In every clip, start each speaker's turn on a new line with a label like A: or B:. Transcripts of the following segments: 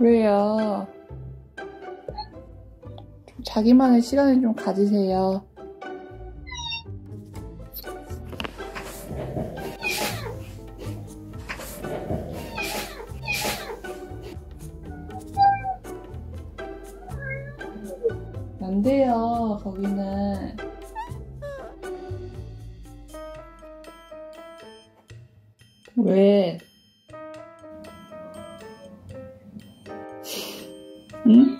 A: 왜요? 좀 자기만의 시간을 좀 가지세요. 안 돼요, 거기는. 왜? 응?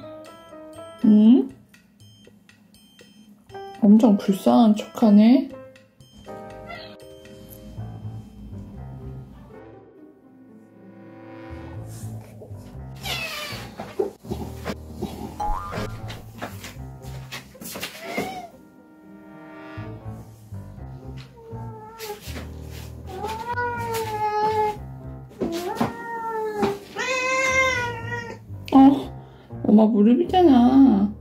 A: 응? 엄청 불쌍한 척하네? 엄마 무릎이잖아.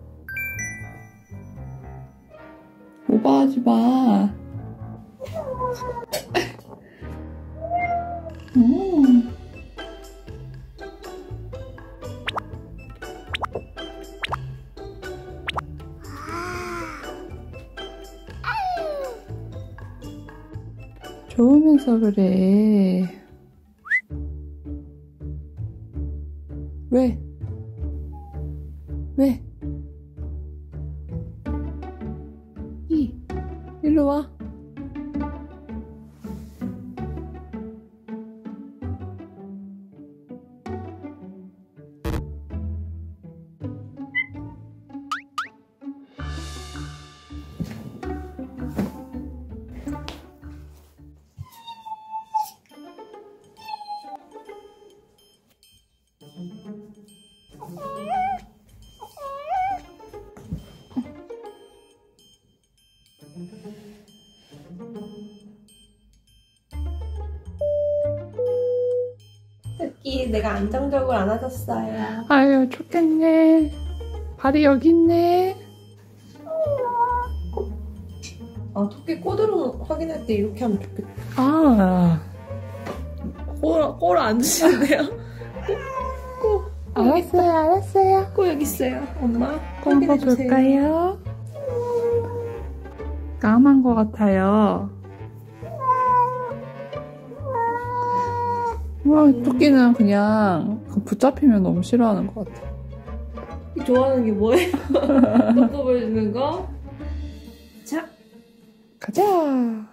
A: 오버하지 마. 음. 좋으면서 그래. 왜? 왜? 이, 일로 와.
B: 토끼 내가 안정적으로 안아줬어요.
A: 아유, 좋겠네. 발이 여기 있네.
B: 아 토끼 꼬드름 확인할 때 이렇게 하면 좋겠다.
A: 아,
B: 꼬, 꼬를 안 주시는데요? 꼬, 꼬.
A: 알았어요, 알았어요.
B: 꼬 여기 있어요. 엄마
A: 또
B: 확인해 주세요.
A: 볼까요? 까만 것 같아요. 와, 토끼는 그냥 그 붙잡히면 너무 싫어하는 것 같아.
B: 좋아하는 게 뭐예요? 똥꼬 보여주는 거? 자,
A: 가자!